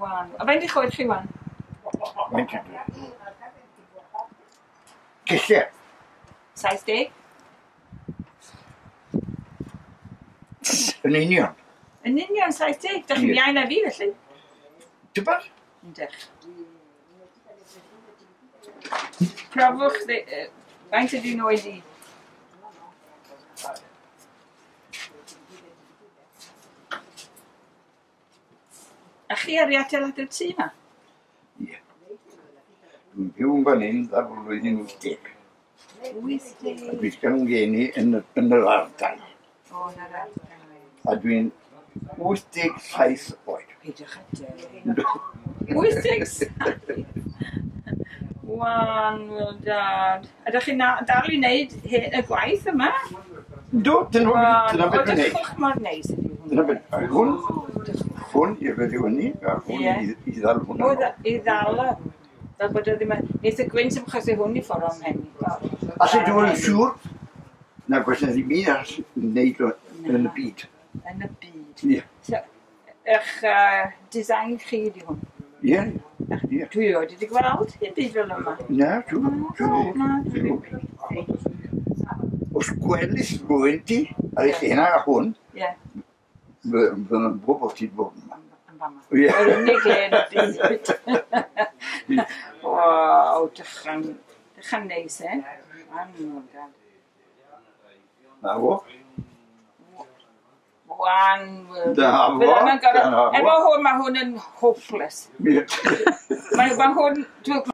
Waw. A fe'n di'ch oed chi wan? Mae'n tebyg. Cysau. 70? Yn union. Yn union 70. Dych chi'n iawn â fi felly? Dybod? Ydych. Profwch, faint ydy'n oed i? chi ar i adeiladu'r tŷ yma? Ie. Dwi'n byw yn fan hyn ar flwyddyn 80. A dwi gan geni yn, yn yr ardal. O, yn yr ardal. A dwi'n 87 oed. Peidiwch ydy. 87? Wan, wel dad. Ydych chi'n dal i wneud y gwaith yma? Do, dyna beth dwi'n gwneud. dyna beth dwi'n gwneud. Dyna beth. Hwn, je weet Iconia, niet Idala. Dat bedoelde men, dat de kwinsen, maar ze gewoon niet voor hem Als je door een dan nou, was het niet meer een piet. Een piet. Ja. Ik design die hond. Ja. Ja. toen je ik wel oud? Je bent wel maar. Ja, doe. Doe. Os cuelis buenti, je is een hond. Ja een broek of oh, die broek. Ja. Ik het niet. Wow, te gaan. Te gaan deze, hè? Nou, hoor. Wan, we. En we horen maar gewoon een hoofdles. Maar ik ben gewoon